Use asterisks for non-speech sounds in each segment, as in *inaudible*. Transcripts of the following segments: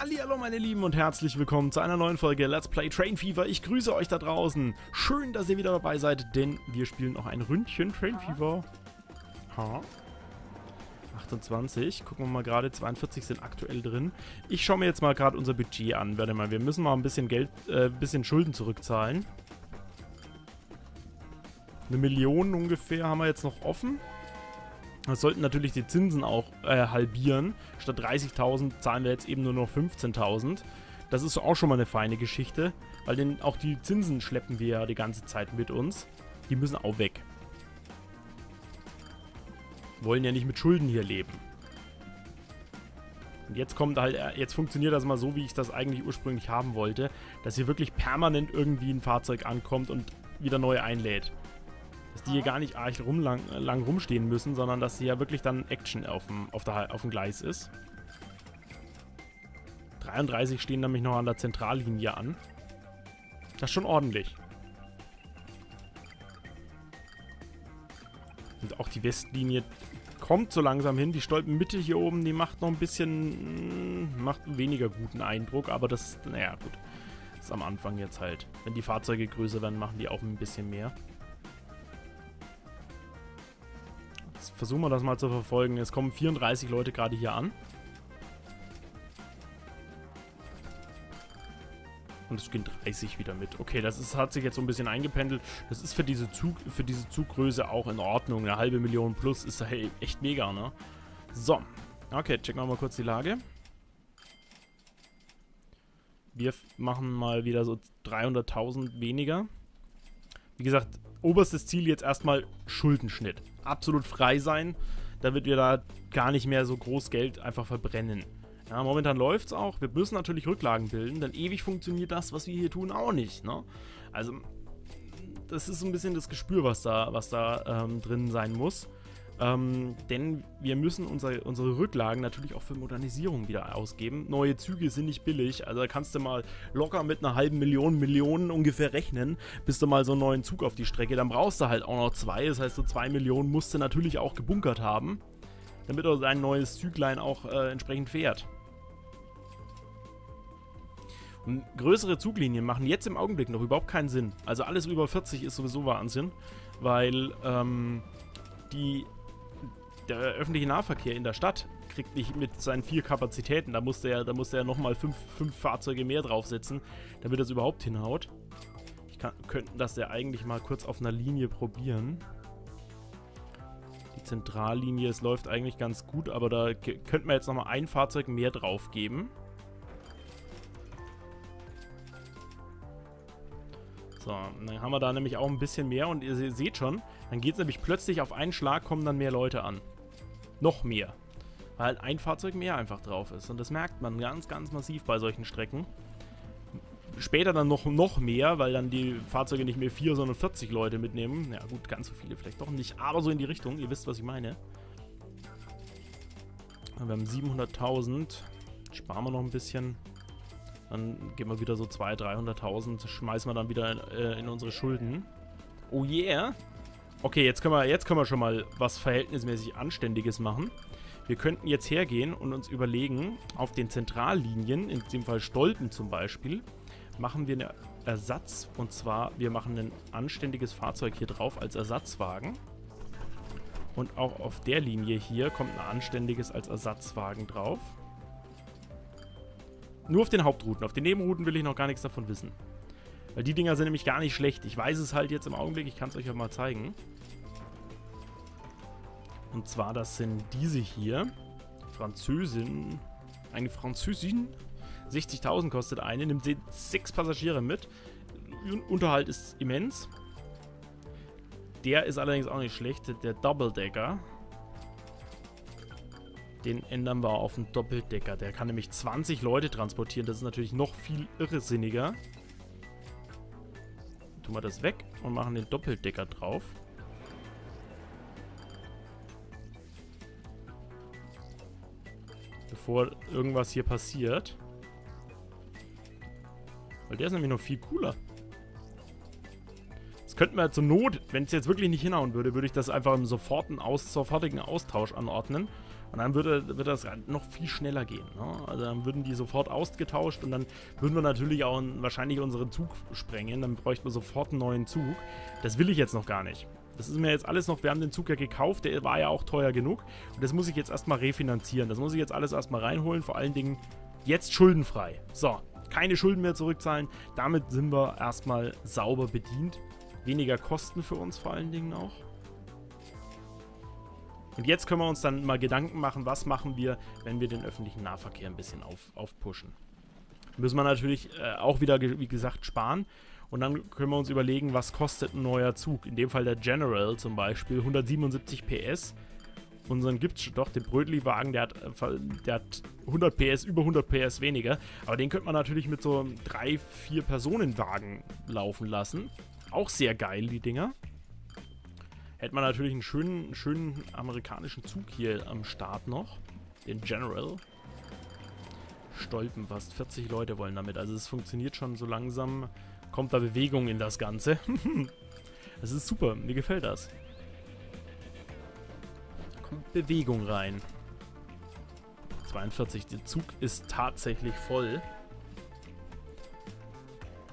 Hallihallo meine Lieben und herzlich willkommen zu einer neuen Folge Let's Play Train Fever. Ich grüße euch da draußen. Schön, dass ihr wieder dabei seid, denn wir spielen noch ein Ründchen Train Fever. Ha. 28, gucken wir mal gerade, 42 sind aktuell drin. Ich schaue mir jetzt mal gerade unser Budget an. Warte mal, wir müssen mal ein bisschen Geld, äh, bisschen Schulden zurückzahlen. Eine Million ungefähr haben wir jetzt noch offen. Das sollten natürlich die Zinsen auch äh, halbieren. Statt 30.000 zahlen wir jetzt eben nur noch 15.000. Das ist auch schon mal eine feine Geschichte, weil denn auch die Zinsen schleppen wir ja die ganze Zeit mit uns. Die müssen auch weg. Wollen ja nicht mit Schulden hier leben. Und jetzt kommt halt, äh, jetzt funktioniert das mal so, wie ich das eigentlich ursprünglich haben wollte, dass hier wirklich permanent irgendwie ein Fahrzeug ankommt und wieder neu einlädt. Dass die hier gar nicht arg rumlang, lang rumstehen müssen, sondern dass hier wirklich dann Action auf dem, auf, der, auf dem Gleis ist. 33 stehen nämlich noch an der Zentrallinie an. Das ist schon ordentlich. Und auch die Westlinie kommt so langsam hin. Die Stolpenmitte hier oben, die macht noch ein bisschen... macht weniger guten Eindruck, aber das, naja, gut. Das ist am Anfang jetzt halt. Wenn die Fahrzeuge größer werden, machen die auch ein bisschen mehr. Versuchen wir das mal zu verfolgen. Es kommen 34 Leute gerade hier an. Und es gehen 30 wieder mit. Okay, das ist, hat sich jetzt so ein bisschen eingependelt. Das ist für diese, Zug, für diese Zuggröße auch in Ordnung. Eine halbe Million plus ist hey, echt mega, ne? So. Okay, checken wir mal kurz die Lage. Wir machen mal wieder so 300.000 weniger. Wie gesagt, oberstes Ziel jetzt erstmal Schuldenschnitt. Absolut frei sein, damit wir da gar nicht mehr so groß Geld einfach verbrennen. Ja, momentan läuft es auch. Wir müssen natürlich Rücklagen bilden, denn ewig funktioniert das, was wir hier tun, auch nicht. Ne? Also, das ist so ein bisschen das Gespür, was da, was da ähm, drin sein muss. Ähm, denn wir müssen unsere, unsere Rücklagen natürlich auch für Modernisierung wieder ausgeben. Neue Züge sind nicht billig, also da kannst du mal locker mit einer halben Million, Millionen ungefähr rechnen, bis du mal so einen neuen Zug auf die Strecke. Dann brauchst du halt auch noch zwei, das heißt so zwei Millionen musst du natürlich auch gebunkert haben, damit er sein neues Züglein auch äh, entsprechend fährt. Und größere Zuglinien machen jetzt im Augenblick noch überhaupt keinen Sinn. Also alles über 40 ist sowieso Wahnsinn, weil ähm, die der öffentliche Nahverkehr in der Stadt kriegt nicht mit seinen vier Kapazitäten. Da musste er, da musste er nochmal fünf, fünf Fahrzeuge mehr draufsetzen, damit das überhaupt hinhaut. Ich kann, könnten das ja eigentlich mal kurz auf einer Linie probieren. Die Zentrallinie, es läuft eigentlich ganz gut, aber da könnten wir jetzt nochmal ein Fahrzeug mehr drauf geben. So, dann haben wir da nämlich auch ein bisschen mehr und ihr seht schon, dann geht es nämlich plötzlich auf einen Schlag, kommen dann mehr Leute an. Noch mehr. Weil ein Fahrzeug mehr einfach drauf ist. Und das merkt man ganz, ganz massiv bei solchen Strecken. Später dann noch, noch mehr, weil dann die Fahrzeuge nicht mehr 4, sondern 40 Leute mitnehmen. Ja gut, ganz so viele vielleicht doch nicht, aber so in die Richtung. Ihr wisst, was ich meine. Wir haben 700.000. Sparen wir noch ein bisschen. Dann gehen wir wieder so 200.000, 300.000. Schmeißen wir dann wieder in, äh, in unsere Schulden. Oh yeah. Okay, jetzt können, wir, jetzt können wir schon mal was verhältnismäßig Anständiges machen. Wir könnten jetzt hergehen und uns überlegen, auf den Zentrallinien, in dem Fall Stolpen zum Beispiel, machen wir einen Ersatz. Und zwar, wir machen ein anständiges Fahrzeug hier drauf als Ersatzwagen. Und auch auf der Linie hier kommt ein anständiges als Ersatzwagen drauf. Nur auf den Hauptrouten. Auf den Nebenrouten will ich noch gar nichts davon wissen. Weil die Dinger sind nämlich gar nicht schlecht. Ich weiß es halt jetzt im Augenblick. Ich kann es euch ja mal zeigen. Und zwar, das sind diese hier. Französin. Eine Französin. 60.000 kostet eine. Nimmt sechs Passagiere mit. Unterhalt ist immens. Der ist allerdings auch nicht schlecht. Der Double-Decker. Den ändern wir auf einen Doppeldecker. Der kann nämlich 20 Leute transportieren. Das ist natürlich noch viel irrsinniger tun wir das weg und machen den Doppeldecker drauf. Bevor irgendwas hier passiert. Weil der ist nämlich noch viel cooler. Das könnten wir zur Not, wenn es jetzt wirklich nicht hinhauen würde, würde ich das einfach im sofortigen, Aus, sofortigen Austausch anordnen Und dann würde, würde das noch viel schneller gehen. Ne? Also dann würden die sofort ausgetauscht und dann würden wir natürlich auch wahrscheinlich unseren Zug sprengen. Dann bräuchten wir sofort einen neuen Zug. Das will ich jetzt noch gar nicht. Das ist mir jetzt alles noch, wir haben den Zug ja gekauft, der war ja auch teuer genug. Und das muss ich jetzt erstmal refinanzieren. Das muss ich jetzt alles erstmal reinholen. Vor allen Dingen jetzt schuldenfrei. So, keine Schulden mehr zurückzahlen. Damit sind wir erstmal sauber bedient. Weniger Kosten für uns vor allen Dingen auch. Und jetzt können wir uns dann mal Gedanken machen, was machen wir, wenn wir den öffentlichen Nahverkehr ein bisschen auf, aufpushen. Müssen wir natürlich äh, auch wieder, wie gesagt, sparen. Und dann können wir uns überlegen, was kostet ein neuer Zug. In dem Fall der General zum Beispiel, 177 PS. Unseren gibt es doch, den Brötli-Wagen, der, äh, der hat 100 PS, über 100 PS weniger. Aber den könnte man natürlich mit so einem 3-4 Personenwagen laufen lassen. Auch sehr geil, die Dinger hätte man natürlich einen schönen, schönen amerikanischen Zug hier am Start noch. Den General. Stolpen fast. 40 Leute wollen damit. Also es funktioniert schon so langsam. Kommt da Bewegung in das Ganze. *laughs* das ist super. Mir gefällt das. Da kommt Bewegung rein. 42. Der Zug ist tatsächlich voll.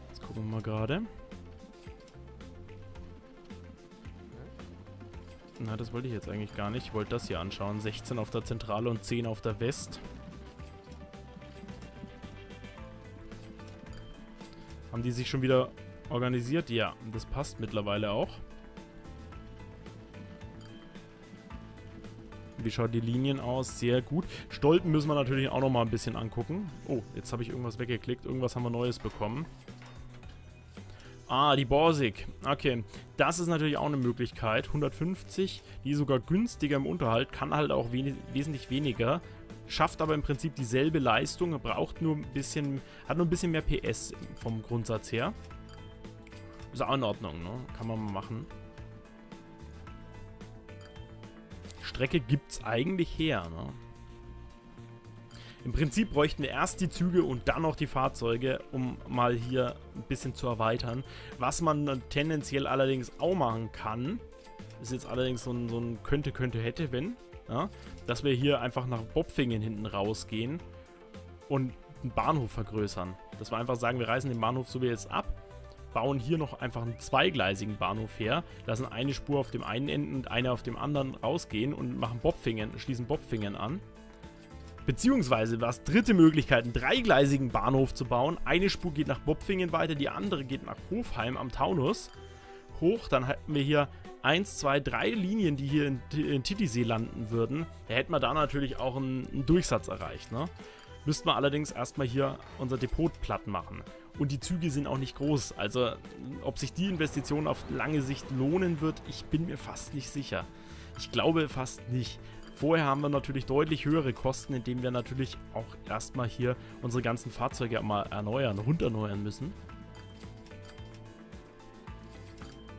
Jetzt gucken wir mal gerade. Na, das wollte ich jetzt eigentlich gar nicht. Ich wollte das hier anschauen. 16 auf der Zentrale und 10 auf der West. Haben die sich schon wieder organisiert? Ja, das passt mittlerweile auch. Wie schauen die Linien aus? Sehr gut. Stolpen müssen wir natürlich auch noch mal ein bisschen angucken. Oh, jetzt habe ich irgendwas weggeklickt. Irgendwas haben wir Neues bekommen. Ah, die Borsig. Okay, das ist natürlich auch eine Möglichkeit. 150, die ist sogar günstiger im Unterhalt, kann halt auch we wesentlich weniger. Schafft aber im Prinzip dieselbe Leistung, braucht nur ein bisschen, hat nur ein bisschen mehr PS vom Grundsatz her. Ist auch in Ordnung, ne? Kann man mal machen. Strecke gibt's eigentlich her, ne? Im Prinzip bräuchten wir erst die Züge und dann noch die Fahrzeuge, um mal hier ein bisschen zu erweitern. Was man tendenziell allerdings auch machen kann, ist jetzt allerdings so ein, so ein könnte, könnte, hätte, wenn, ja, dass wir hier einfach nach Bopfingen hinten rausgehen und einen Bahnhof vergrößern. Dass wir einfach sagen, wir reißen den Bahnhof so wie jetzt ab, bauen hier noch einfach einen zweigleisigen Bahnhof her, lassen eine Spur auf dem einen Ende und eine auf dem anderen rausgehen und machen Bopfingen, schließen Bopfingen an. Beziehungsweise war es dritte Möglichkeit, einen dreigleisigen Bahnhof zu bauen. Eine Spur geht nach Bopfingen weiter, die andere geht nach Hofheim am Taunus hoch. Dann hätten wir hier 1, 2, 3 Linien, die hier in, in Titisee landen würden. Da hätten wir da natürlich auch einen, einen Durchsatz erreicht. Ne? Müssten wir allerdings erstmal hier unser Depot platt machen. Und die Züge sind auch nicht groß. Also, ob sich die Investition auf lange Sicht lohnen wird, ich bin mir fast nicht sicher. Ich glaube fast nicht. Vorher haben wir natürlich deutlich höhere Kosten, indem wir natürlich auch erstmal hier unsere ganzen Fahrzeuge mal erneuern, runterneuern müssen.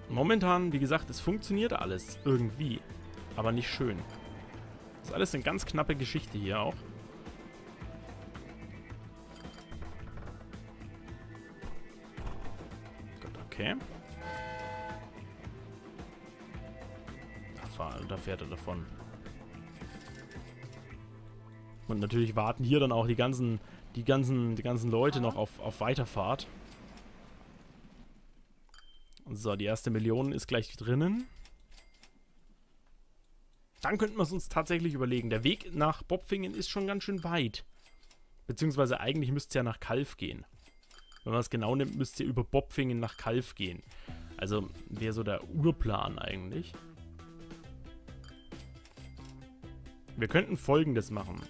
Momentan, wie gesagt, es funktioniert alles irgendwie, aber nicht schön. Das ist alles eine ganz knappe Geschichte hier auch. Gut, okay. Da, da fährt er davon. Und natürlich warten hier dann auch die ganzen, die ganzen, die ganzen Leute noch auf, auf Weiterfahrt. So, die erste Million ist gleich drinnen. Dann könnten wir es uns tatsächlich überlegen. Der Weg nach Bobfingen ist schon ganz schön weit. Beziehungsweise eigentlich müsste es ja nach Kalf gehen. Wenn man es genau nimmt, müsste ihr über Bobfingen nach Kalf gehen. Also wäre so der Urplan eigentlich. Wir könnten folgendes machen.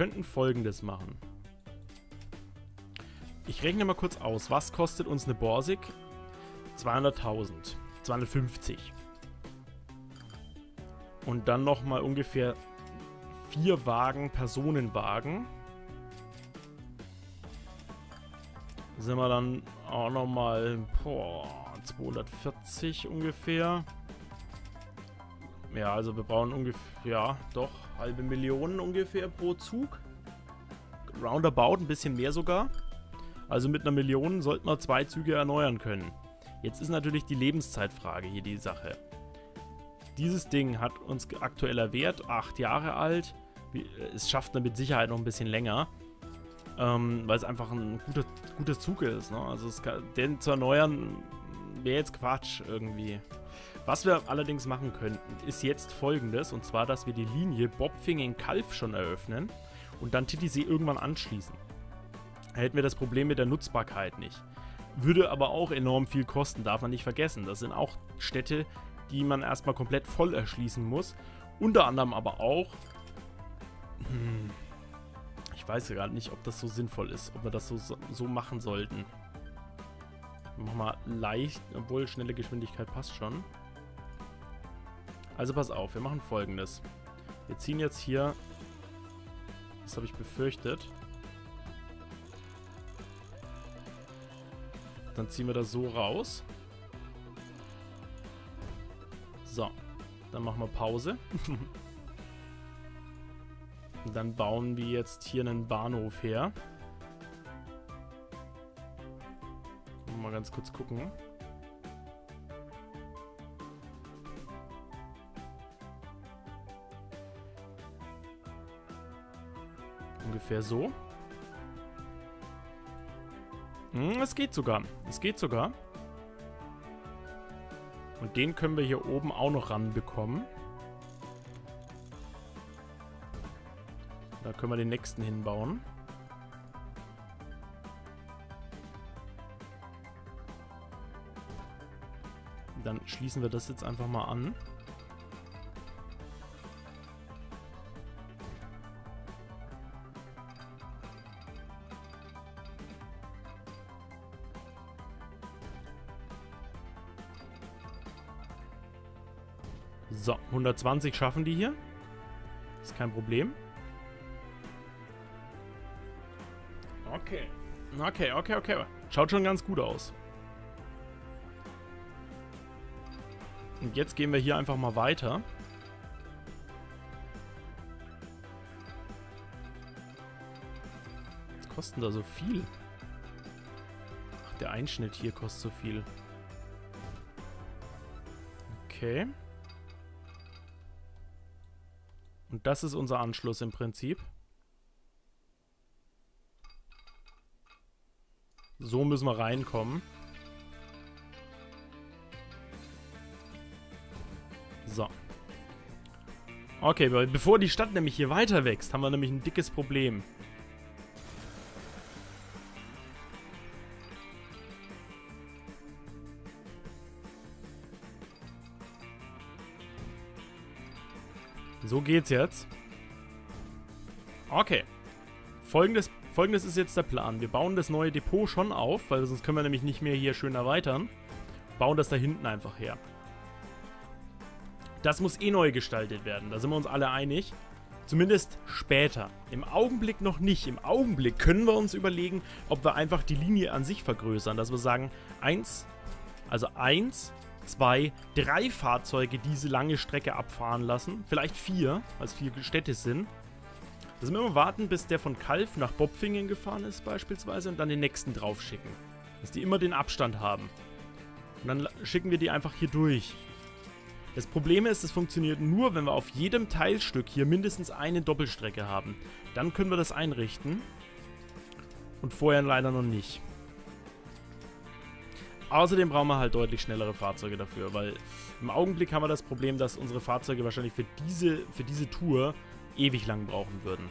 Könnten folgendes machen. Ich rechne mal kurz aus. Was kostet uns eine Borsig? 200.000. 250. Und dann nochmal ungefähr vier Wagen, Personenwagen. Sind wir dann auch nochmal 240 ungefähr. Ja, also wir brauchen ungefähr, ja, doch, halbe Million ungefähr pro Zug. Roundabout, ein bisschen mehr sogar. Also mit einer Million sollten wir zwei Züge erneuern können. Jetzt ist natürlich die Lebenszeitfrage hier die Sache. dieses Ding hat uns aktueller Wert, acht Jahre alt. Es schafft dann mit Sicherheit noch ein bisschen länger. Ähm, weil es einfach ein guter, guter Zug ist. Ne? Also kann, den zu erneuern wäre jetzt Quatsch irgendwie. Was wir allerdings machen könnten, ist jetzt folgendes. Und zwar, dass wir die Linie Bobfingen-Kalf schon eröffnen und dann Titisee irgendwann anschließen. Da hätten wir das Problem mit der Nutzbarkeit nicht. Würde aber auch enorm viel kosten, darf man nicht vergessen. Das sind auch Städte, die man erstmal komplett voll erschließen muss. Unter anderem aber auch... Hm, ich weiß ja gerade nicht, ob das so sinnvoll ist, ob wir das so, so machen sollten. Mach mal leicht, obwohl schnelle Geschwindigkeit passt schon. Also pass auf, wir machen folgendes. Wir ziehen jetzt hier... Das habe ich befürchtet. Dann ziehen wir das so raus. So. Dann machen wir Pause. *laughs* Und dann bauen wir jetzt hier einen Bahnhof her. Mal ganz kurz gucken. Ungefähr so. Hm, es geht sogar. Es geht sogar. Und den können wir hier oben auch noch ranbekommen. Da können wir den nächsten hinbauen. Dann schließen wir das jetzt einfach mal an. So, 120 schaffen die hier. Ist kein Problem. Okay. Okay, okay, okay. Schaut schon ganz gut aus. Und jetzt gehen wir hier einfach mal weiter. Was kostet da so viel? Ach, der Einschnitt hier kostet so viel. Okay. Und das ist unser Anschluss im Prinzip. So müssen wir reinkommen. So. Okay, bevor die Stadt nämlich hier weiter wächst, haben wir nämlich ein dickes Problem. So geht's jetzt. Okay. Folgendes Folgendes ist jetzt der Plan. Wir bauen das neue Depot schon auf, weil sonst können wir nämlich nicht mehr hier schön erweitern. Bauen das da hinten einfach her. Das muss eh neu gestaltet werden, da sind wir uns alle einig. Zumindest später. Im Augenblick noch nicht. Im Augenblick können wir uns überlegen, ob wir einfach die Linie an sich vergrößern. Dass wir sagen, eins, also eins, zwei, drei Fahrzeuge diese lange Strecke abfahren lassen. Vielleicht vier, weil es vier Städte sind. Müssen wir immer warten, bis der von Kalf nach Bobfingen gefahren ist beispielsweise und dann den nächsten draufschicken. Dass die immer den Abstand haben. Und dann schicken wir die einfach hier durch. Das Problem ist, es funktioniert nur, wenn wir auf jedem Teilstück hier mindestens eine Doppelstrecke haben. Dann können wir das einrichten. Und vorher leider noch nicht. Außerdem brauchen wir halt deutlich schnellere Fahrzeuge dafür, weil im Augenblick haben wir das Problem, dass unsere Fahrzeuge wahrscheinlich für diese, für diese Tour ewig lang brauchen würden.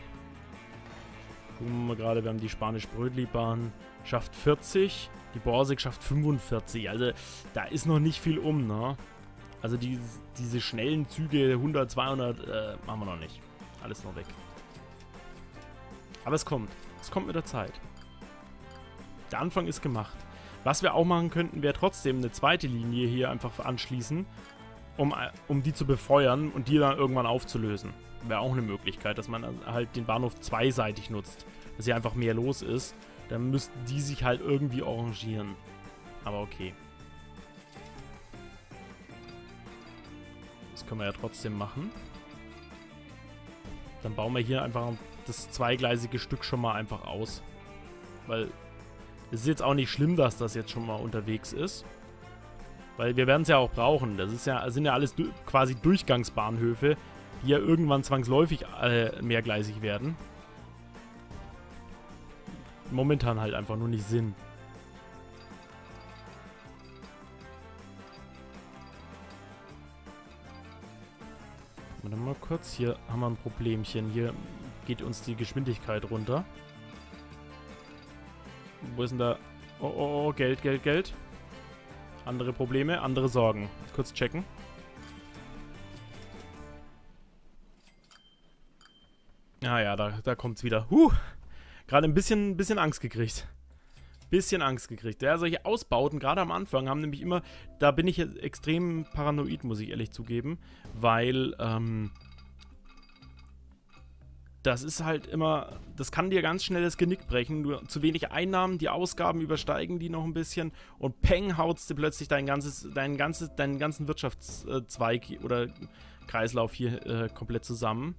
Gucken wir mal gerade, wir haben die Spanisch-Brötli-Bahn, schafft 40, die Borsig schafft 45. Also da ist noch nicht viel um, ne? Also die, diese schnellen Züge, 100, 200, äh, machen wir noch nicht. Alles noch weg. Aber es kommt. Es kommt mit der Zeit. Der Anfang ist gemacht. Was wir auch machen könnten, wäre trotzdem eine zweite Linie hier einfach anschließen, um, um die zu befeuern und die dann irgendwann aufzulösen. Wäre auch eine Möglichkeit, dass man halt den Bahnhof zweiseitig nutzt. Dass hier einfach mehr los ist. Dann müssten die sich halt irgendwie arrangieren. Aber okay. Das können wir ja trotzdem machen. Dann bauen wir hier einfach das zweigleisige Stück schon mal einfach aus. Weil es ist jetzt auch nicht schlimm, dass das jetzt schon mal unterwegs ist. Weil wir werden es ja auch brauchen. Das ist ja, sind ja alles du quasi Durchgangsbahnhöfe, die ja irgendwann zwangsläufig äh, mehrgleisig werden. Momentan halt einfach nur nicht Sinn. Warte mal kurz, hier haben wir ein Problemchen. Hier geht uns die Geschwindigkeit runter. Wo ist denn da... Oh, oh, oh, Geld, Geld, Geld. Andere Probleme, andere Sorgen. Kurz checken. Ah ja, da, da es wieder. Huh! Gerade ein bisschen, bisschen Angst gekriegt. Bisschen Angst gekriegt. Ja, solche Ausbauten, gerade am Anfang, haben nämlich immer... Da bin ich extrem paranoid, muss ich ehrlich zugeben. Weil, ähm das ist halt immer, das kann dir ganz schnell das Genick brechen. Du, zu wenig Einnahmen, die Ausgaben übersteigen die noch ein bisschen und peng hautst dir plötzlich dein ganzes, dein ganzes, deinen ganzen Wirtschaftszweig oder Kreislauf hier äh, komplett zusammen.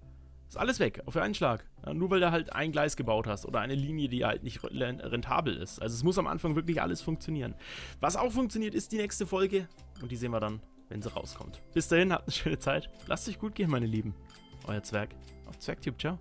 Ist alles weg, auf einen Schlag. Ja, nur weil du halt ein Gleis gebaut hast oder eine Linie, die halt nicht rentabel ist. Also es muss am Anfang wirklich alles funktionieren. Was auch funktioniert, ist die nächste Folge und die sehen wir dann, wenn sie rauskommt. Bis dahin, habt eine schöne Zeit. Lasst euch gut gehen, meine Lieben. Euer Zwerg auf Zwergtube. Ciao.